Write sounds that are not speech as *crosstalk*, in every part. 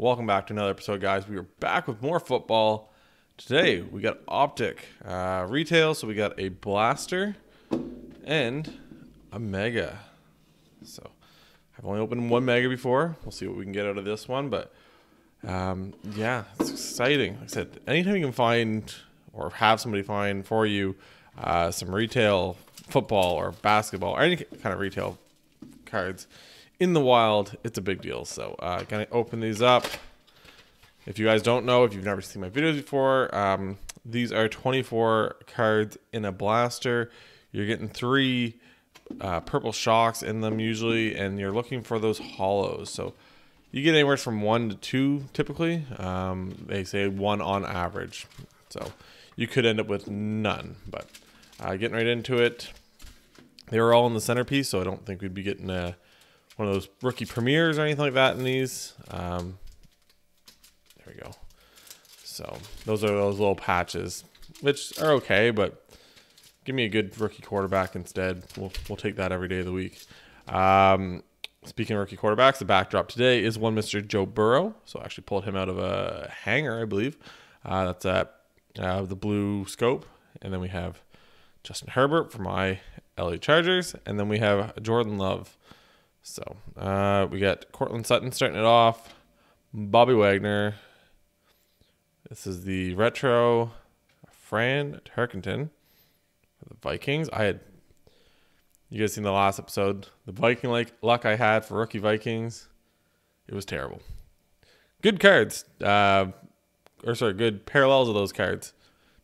Welcome back to another episode, guys. We are back with more football. Today we got optic uh, retail, so we got a blaster and a mega. So I've only opened one mega before. We'll see what we can get out of this one, but um, yeah, it's exciting. Like I said, anytime you can find or have somebody find for you uh, some retail football or basketball or any kind of retail cards in the wild, it's a big deal. So, uh, gonna open these up. If you guys don't know, if you've never seen my videos before, um, these are 24 cards in a blaster. You're getting three uh, purple shocks in them usually, and you're looking for those hollows. So you get anywhere from one to two typically. Um, they say one on average. So you could end up with none. But uh, getting right into it, they were all in the centerpiece, so I don't think we'd be getting a, one of those rookie premieres or anything like that in these. Um, there we go. So those are those little patches, which are okay, but give me a good rookie quarterback instead. We'll we'll take that every day of the week. Um, speaking of rookie quarterbacks, the backdrop today is one Mr. Joe Burrow. So I actually pulled him out of a hanger, I believe. Uh, that's at uh, the blue scope, and then we have Justin Herbert for my LA Chargers, and then we have Jordan Love. So uh, we got Courtland Sutton starting it off, Bobby Wagner. This is the retro Fran Tarkenton the Vikings. I had you guys seen the last episode, the Viking like luck I had for rookie Vikings. It was terrible. Good cards, uh, or sorry, good parallels of those cards,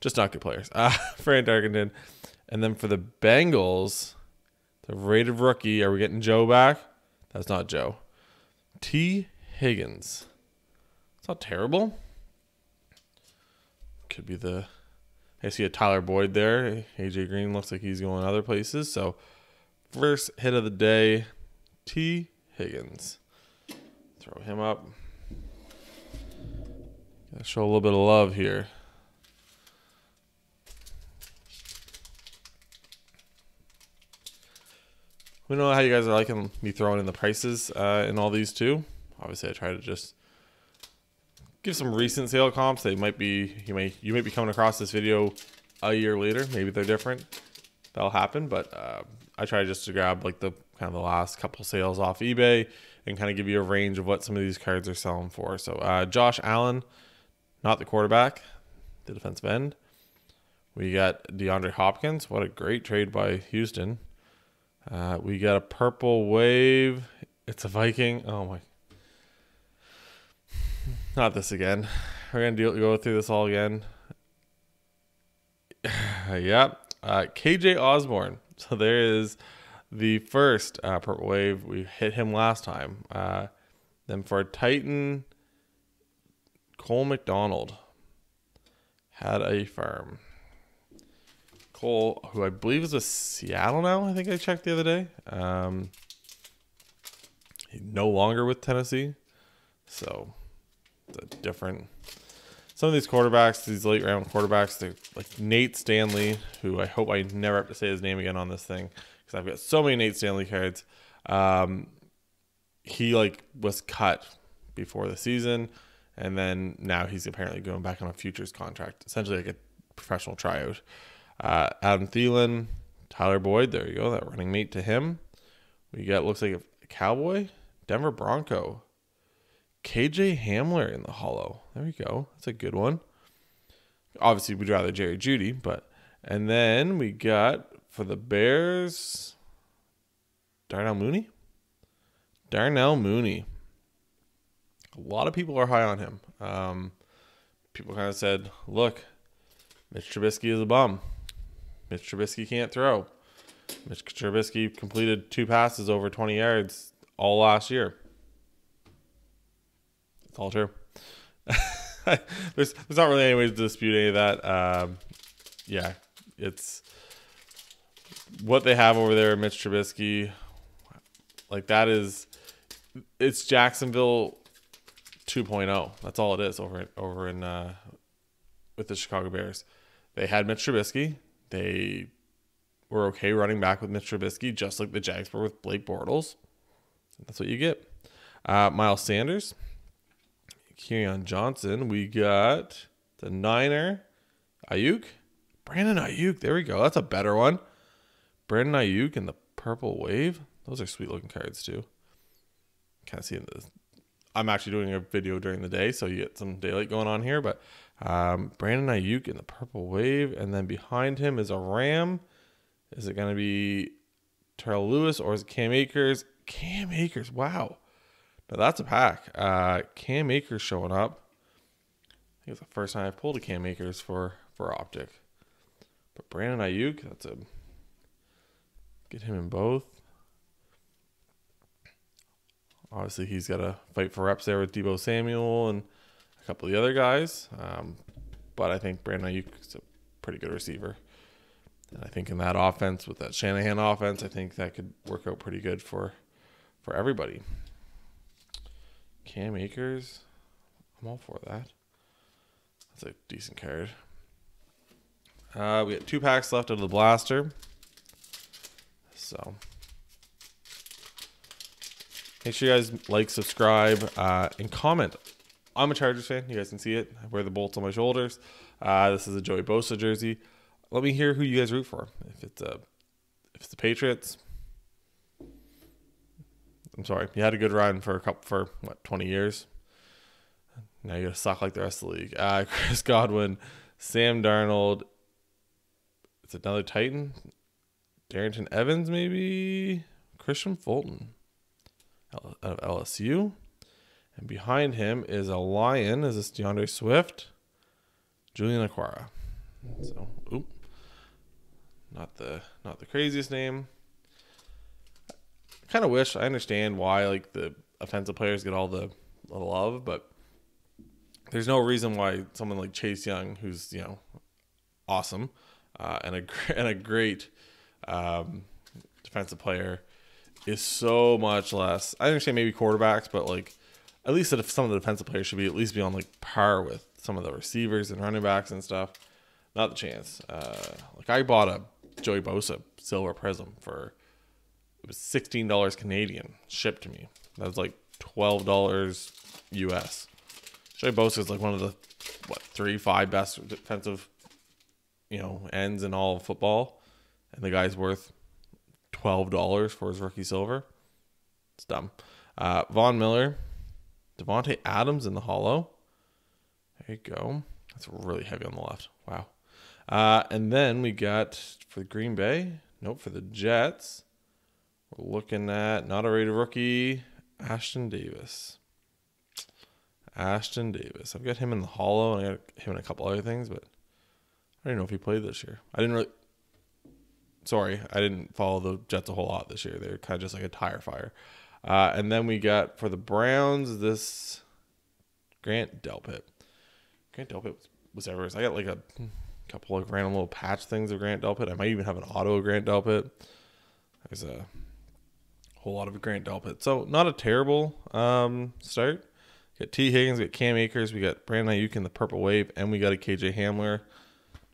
just not good players. Uh, *laughs* Fran Tarkenton, and then for the Bengals, the rated rookie. Are we getting Joe back? That's not Joe. Tee Higgins. It's not terrible. Could be the. I see a Tyler Boyd there. AJ Green looks like he's going other places. So, first hit of the day, Tee Higgins. Throw him up. Gotta show a little bit of love here. We know how you guys are liking me throwing in the prices uh, in all these too. Obviously, I try to just give some recent sale comps. They might be you may you might be coming across this video a year later. Maybe they're different. That'll happen, but uh, I try just to grab like the kind of the last couple sales off eBay and kind of give you a range of what some of these cards are selling for. So uh, Josh Allen, not the quarterback, the defensive end. We got DeAndre Hopkins. What a great trade by Houston. Uh, we got a purple wave. It's a Viking. Oh my. Not this again. We're gonna deal, go through this all again. *sighs* yep. Uh, KJ Osborn. So there is the first uh, purple wave. We hit him last time. Uh, then for Titan, Cole McDonald had a farm. Cole, who I believe is with Seattle now. I think I checked the other day. Um, no longer with Tennessee, so it's a different. Some of these quarterbacks, these late round quarterbacks, they're like Nate Stanley, who I hope I never have to say his name again on this thing because I've got so many Nate Stanley cards. Um, he like was cut before the season, and then now he's apparently going back on a futures contract, essentially like a professional tryout. Uh, Adam Thielen, Tyler Boyd. There you go. That running mate to him. We got looks like a Cowboy, Denver Bronco, KJ Hamler in the hollow. There we go. That's a good one. Obviously, we'd rather Jerry Jeudy, but and then we got for the Bears, Darnell Mooney. Darnell Mooney. A lot of people are high on him. Um, people kind of said, "Look, Mitch Trubisky is a bum. Mitch Trubisky can't throw. Mitch Trubisky completed two passes over 20 yards all last year. It's all true. *laughs* there's there's not really any way to dispute any of that. Um, yeah, it's what they have over there, Mitch Trubisky. Like that is, it's Jacksonville 2.0. That's all it is over over in uh, with the Chicago Bears. They had Mitch Trubisky. They were okay running back with Mitch Trubisky, just like the Jags were with Blake Bortles. That's what you get. Uh, Miles Sanders, Kerryon Johnson. We got the Niner, Aiyuk, Brandon Aiyuk. There we go. That's a better one. Brandon Aiyuk and the Purple Wave. Those are sweet looking cards too. Kind of seeing this. I'm actually doing a video during the day, so you get some daylight going on here. But um, Brandon Aiyuk in the Purple Wave, and then behind him is a Ram. Is it going to be Terrell Lewis or is it Cam Akers? Cam Akers. Wow. Now that's a pack. Uh, Cam Akers showing up. I think it's the first time I've pulled a Cam Akers for for optic. But Brandon Aiyuk, that's a get him in both. Obviously, he's got to fight for reps there with Deebo Samuel and a couple of the other guys. Um, but I think Brandon Aiyuk is a pretty good receiver. And I think in that offense, with that Shanahan offense, I think that could work out pretty good for for everybody. Cam Akers, I'm all for that. That's a decent card. Uh, we got two packs left of the blaster. So make sure you guys like, subscribe, uh, and comment. I'm a Chargers fan. You guys can see it. I wear the bolts on my shoulders. Uh, this is a Joey Bosa jersey. Let me hear who you guys root for. If it's a, if it's the Patriots, I'm sorry, you had a good run for a couple for what 20 years. Now you gotta suck like the rest of the league. Uh, *laughs* Chris Godwin, Sam Darnold. It's another Titan. Darrynton Evans, maybe Kristian Fulton out of LSU. And behind him is a Lion. Is this D'Andre Swift? Julian Okwara. So, oop. Not the not the craziest name kind of wish I understand why like the offensive players get all the, the love, but there's no reason why someone like Chase Young, who's you know awesome uh, and a *laughs* and a great um, defensive player, is so much less. I understand maybe quarterbacks, but like at least if some of the defensive players should be at least be on like par with some of the receivers and running backs and stuff. Not the chance. Uh, like I bought a Joey Bosa silver prism for it was sixteen dollars Canadian shipped to me. That was like twelve dollars US. Joey Bosa is like one of the what three five best defensive, you know, ends in all of football, and the guy's worth twelve dollars for his rookie silver. It's dumb. Uh, Von Miller, Davante Adams in the hollow. There you go. That's really heavy on the left. Wow. Uh, and then we got for the Green Bay. Nope, for the Jets. We're looking at not a rated rookie, Ashtyn Davis. Ashtyn Davis. I've got him in the hollow, and I got him in a couple other things, but I don't know if he played this year. I didn't really. Sorry, I didn't follow the Jets a whole lot this year. They're kind of just like a tire fire. Uh, and then we got for the Browns this Grant Delpit. Grant Delpit was, ever. I got like a couple of random little patch things of Grant Delpit. I might even have an auto of Grant Delpit. There's a whole lot of Grant Delpit. So not a terrible um, start. We got Tee Higgins, we got Cam Akers, we got Brandon Aiyuk in the Purple Wave, and we got a KJ Hamler.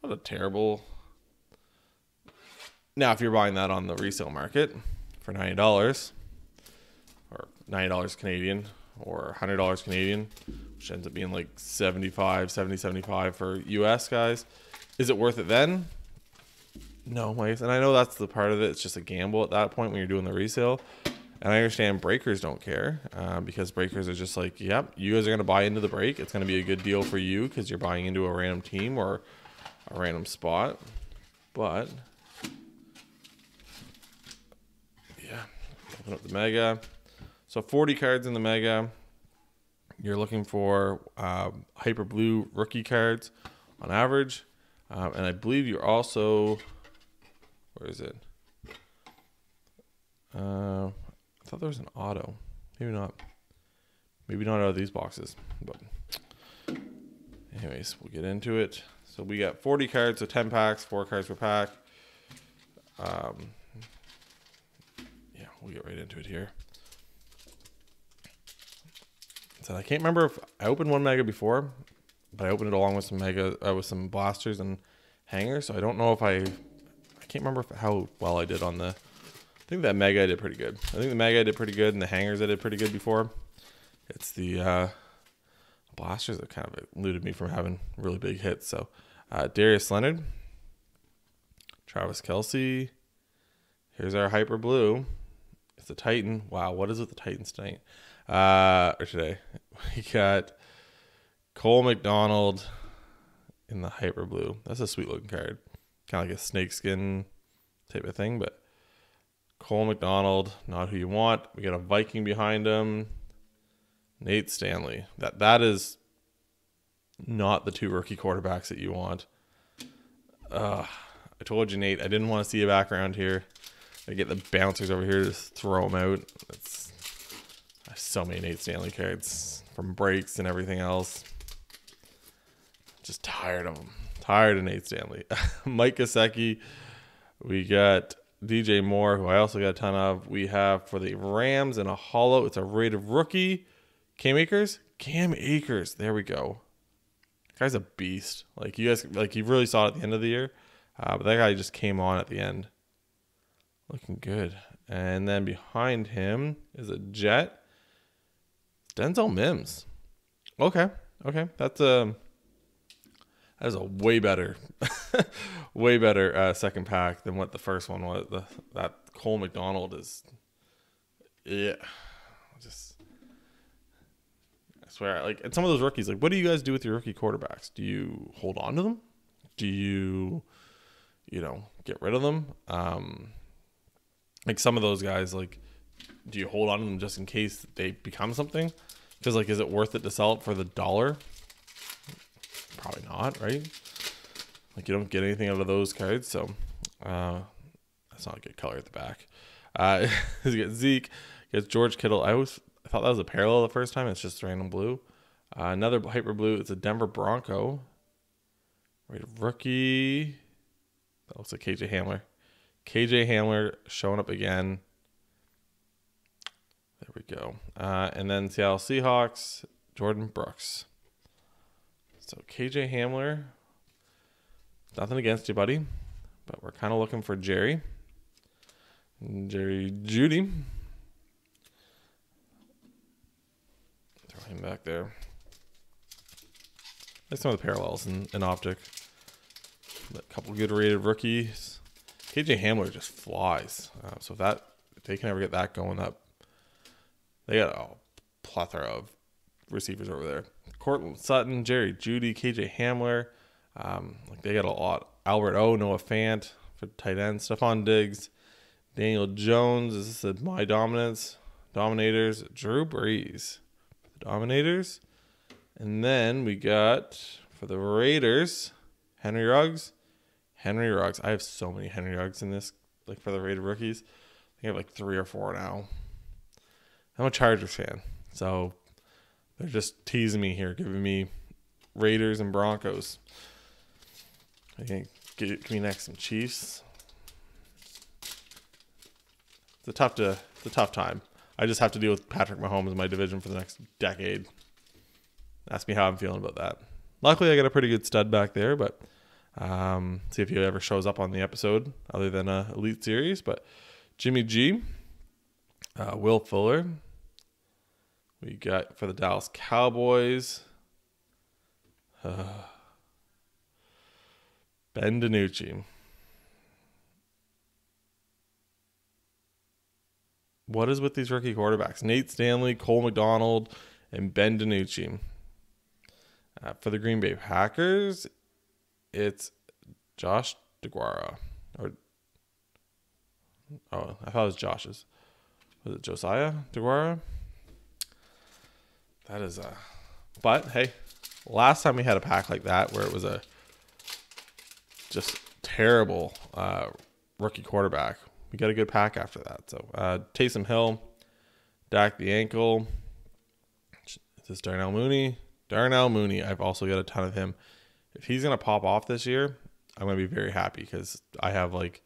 Not a terrible. Now, if you're buying that on the resale market for ninety dollars, or ninety dollars Canadian, or hundred dollars Canadian, which ends up being like 75 70 75 for us guys is it worth it then no, Mike. and I know that's the part of it. It's just a gamble at that point when you're doing the resale. And I understand breakers don't care uh, because breakers are just like, yep, you guys are going to buy into the break. It's going to be a good deal for you because you're buying into a random team or a random spot. But yeah, open up the mega. So 40 cards in the mega. You're looking for uh, hyper blue rookie cards on average. Um, and I believe you're also where is it? Uh, I thought there was an auto. Maybe not. Maybe not out of these boxes. But anyways, we'll get into it. So we got 40 cards, so 10 packs, four cards per pack. Um, we'll get right into it here. So I can't remember if I opened one mega before, but I opened it along with some mega, uh, with some blasters and hangers. So I don't know if I I can't remember how well I did on the. I think that mega I did pretty good. I think the mega I did pretty good, and the hangers I did pretty good before. It's the uh, blasters have kind of eluded me from having really big hits. So uh, Darius Leonard, Travis Kelce. Here's our hyper blue. A Titan. Wow, what is with the Titans tonight? Uh, or today? *laughs* We got Cole McDonald in the hyper blue. That's a sweet looking card. Kind of like a snakeskin type of thing, but Cole McDonald, not who you want. We got a Viking behind him. Nate Stanley. That that is not the two rookie quarterbacks that you want. Uh, I told you, Nate, I didn't want to see you back around here. I get the bouncers over here to throw them out. It's so many Nate Stanley cards from breaks and everything else. Just tired of them. Tired of Nate Stanley. *laughs* Mike Gesicki. We got DJ Moore, who I also got a ton of. We have for the Rams and a hollow. It's a rated rookie. Cam Akers? Cam Akers. There we go. guy's a beast. Like you guys like you really saw it at the end of the year. Uh, but that guy just came on at the end. Looking good. And then behind him is a jet. Denzel Mims. Okay. Okay. That's a um, that is a way better *laughs* way better uh, second pack than what the first one was. The, that Cole McDonald is yeah. Just I swear like and some of those rookies like what do you guys do with your rookie quarterbacks? Do you hold on to them? Do you you know, get rid of them? Um like some of those guys like do you hold on to them just in case they become something? Because like, is it worth it to sell it for the dollar? Probably not, right? Like you don't get anything out of those cards, so uh, that's not a good color at the back. Uh, *laughs* you get Zeke, gets George Kittle. I always I thought that was a parallel the first time. It's just random blue. Uh, another hyper blue. It's a Denver Bronco. Right, rookie. That looks like KJ Hamler. KJ Hamler showing up again. There we go. Uh, and then Seattle Seahawks, Jordyn Brooks. So KJ Hamler, nothing against you, buddy, but we're kind of looking for Jerry. Jerry Jeudy. Throw him back there. Like some of the parallels in, in Optic. A couple good rated rookies. KJ Hamler just flies. Uh, so if that if they can ever get that going, up, they got a plethora of receivers over there. Courtland Sutton, Jerry Jeudy, KJ Hamler. Um, like they got a lot. Albert O, Noah Fant for tight end. Stefon Diggs, Daniel Jones. Is this a my dominance? Dominators. Drew Brees. The Dominators. And then we got for the Raiders, Henry Ruggs. Henry Ruggs. I have so many Henry Ruggs in this, like for the Raiders rookies. I have like three or four now. I'm a Chargers fan, so they're just teasing me here, giving me Raiders and Broncos. I think give me next some Chiefs. It's a tough to it's a tough time. I just have to deal with Patrick Mahomes in my division for the next decade. Ask me how I'm feeling about that. Luckily, I got a pretty good stud back there, but um, see if he ever shows up on the episode other than a Elite Series. But Jimmy G, uh, Will Fuller, we got for the Dallas Cowboys. Uh, *sighs* ben DiNucci. What is with these rookie quarterbacks? Nate Stanley, Cole McDonald, and Ben DiNucci. Uh, for the Green Bay Packers, it's Josh DeGuara. Or oh, I thought it was Josh's. Was it Josiah DeGuara? That is a. But hey, last time we had a pack like that where it was a just terrible uh, rookie quarterback, we got a good pack after that. So uh, Taysom Hill, Dak the ankle. Is this Darnell Mooney? Darnell Mooney. I've also got a ton of him. If he's gonna pop off this year, I'm gonna be very happy because I have like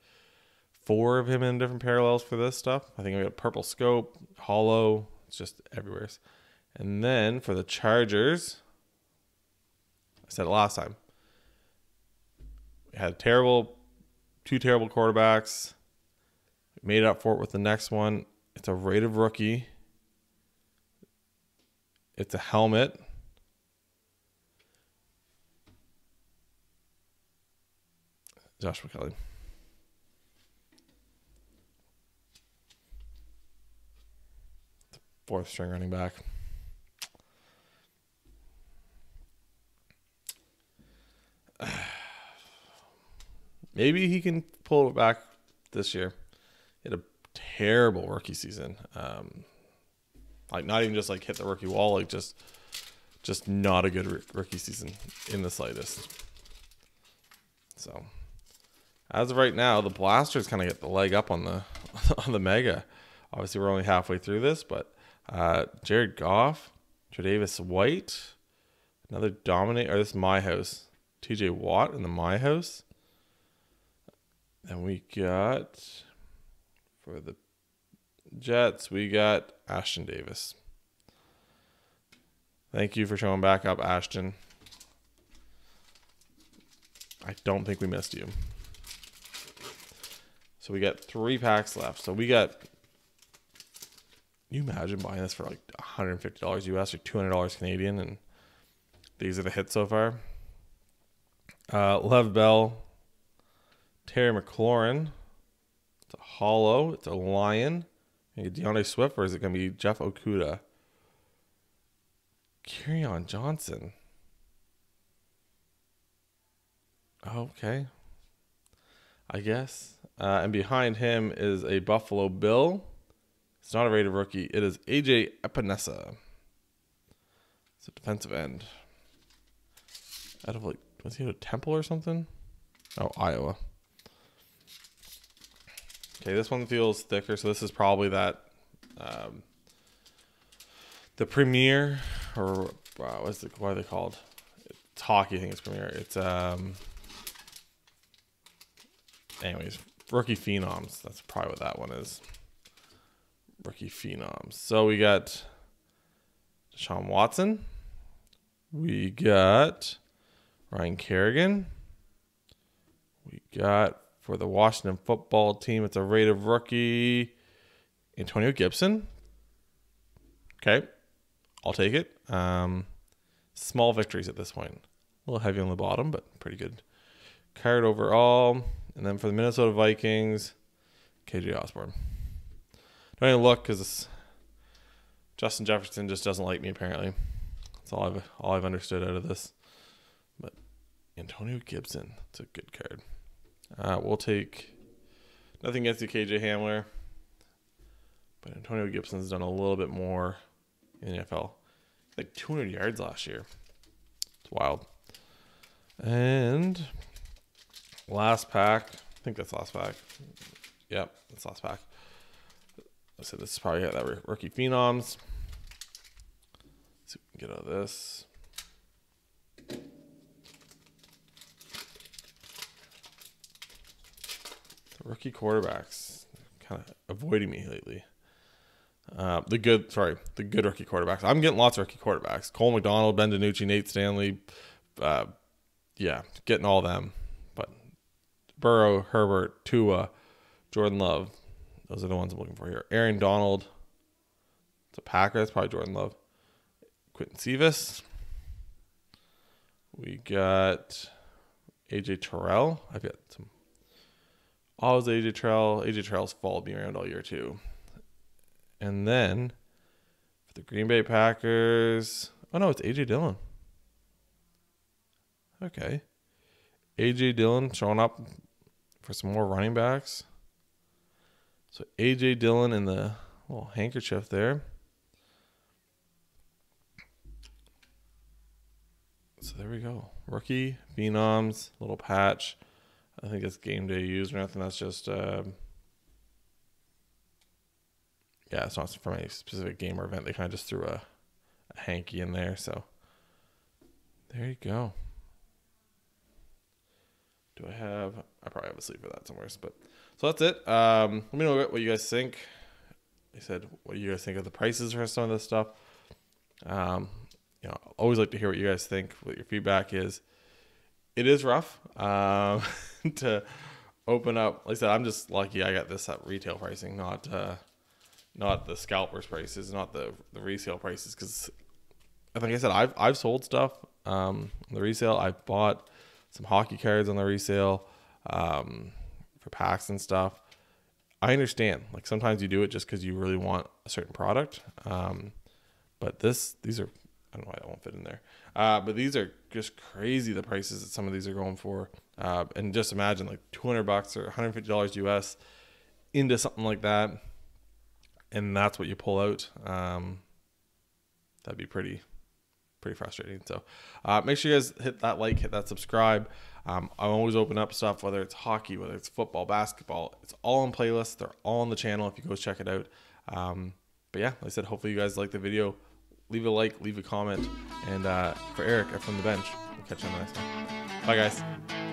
four of him in different parallels for this stuff. I think I got purple scope, hollow. It's just everywhere. And then for the Chargers, I said it last time. We had terrible, two terrible quarterbacks. Made up for it with the next one. It's a rated rookie. It's a helmet. Joshua Kelley. Fourth string running back. *sighs* Maybe he can pull it back this year. He had a terrible rookie season. Um, like not even just like hit the rookie wall, like just just not a good rookie season in the slightest. So, as of right now, the Blasters kind of get the leg up on the *laughs* on the Mega. Obviously, we're only halfway through this, but uh, Jared Goff, Tre'Davious White, another dominate. Or this is my house. T.J. Watt in the my house. And we got for the Jets, we got Ashtyn Davis. Thank you for showing back up, Ashtyn. I don't think we missed you. So we got three packs left. So we got. you imagine buying this for like $150 US or $200 Canadian? And these are the hits so far. Uh, Lev Bell, Terry McLaurin. It's a hollow. It's a lion. D'Andre Swift, or is it going to be Jeff Okudah? Kerryon Johnson. Okay. I guess. Uh, and behind him is a Buffalo Bill. It's not a rated rookie. It is AJ Epenesa. It's a defensive end. Out of like, was he at a Temple or something? Oh, Iowa. Okay, this one feels thicker, so this is probably that um, the Premier or wow, what's the, what are they called? It's hockey. I think it's Premier. It's um. Anyways, rookie phenoms. That's probably what that one is. Rookie phenoms. So we got Sean Watson. We got Ryan Kerrigan. We got for the Washington football team, it's a rate of rookie. Antonio Gibson. Okay. I'll take it. Um, small victories at this point. A little heavy on the bottom, but pretty good card overall. And then for the Minnesota Vikings, KJ Osborn. Don't even look because Justin Jefferson just doesn't like me. Apparently, that's all I've all I've understood out of this. But Antonio Gibson, it's a good card. Uh, we'll take nothing against the KJ Hamler, but Antonio Gibson's done a little bit more in the NFL. Like 200 yards last year. It's wild. And last pack. I think that's last pack. Yep, that's last pack. I said this is probably that rookie phenoms. Let's see if we can get out of this. The rookie quarterbacks kind of avoiding me lately. Uh, the good, sorry, the good rookie quarterbacks. I'm getting lots of rookie quarterbacks. Cole McDonald, Ben DiNucci, Nate Stanley. Uh, yeah, getting all them. Burrow, Herbert, Tua, Jordan Love. Those are the ones I'm looking for here. Aaron Donald. It's a Packer. That's probably Jordan Love. Quinton Cephus. We got AJ Terrell. I've got some. Always AJ Terrell. AJ Terrell's followed me around all year too. And then for the Green Bay Packers, oh no, it's AJ Dillon. Okay. AJ Dillon showing up for some more running backs. So AJ Dillon in the little handkerchief there. So there we go. Rookie, Phenoms, little patch. I think it's game day used or nothing. That's just uh, yeah, it's not from any specific game or event. They kind of just threw a, a hanky in there. So there you go. Do I have? I probably have a sleeve for that somewhere. But so that's it. Um, let me know what you guys think. I said what you guys think of the prices for some of this stuff. Um, you know, always like to hear what you guys think. What your feedback is. It is rough um, *laughs* to open up. Like I said, I'm just lucky I got this at retail pricing, not uh, not the scalpers prices, not the the resale prices. Because, like I said, I've I've sold stuff um, the resale. I've bought some hockey cards on the resale. um, for packs and stuff. I understand. Like sometimes you do it just because you really want a certain product. Um, but this, these are, I don't know why that won't fit in there. Uh, but these are just crazy the prices that some of these are going for. Uh, and just imagine like 200 bucks or 150 dollars US into something like that, and that's what you pull out. Um, that'd be pretty pretty frustrating. So uh, make sure you guys hit that like, hit that subscribe. Um, I always open up stuff, whether it's hockey, whether it's football, basketball. It's all on playlists. They're all on the channel if you go check it out. Um, but yeah, like I said, hopefully you guys like the video. Leave a like, leave a comment. And uh, for Eric from the bench, we'll catch you on the next one. Bye, guys.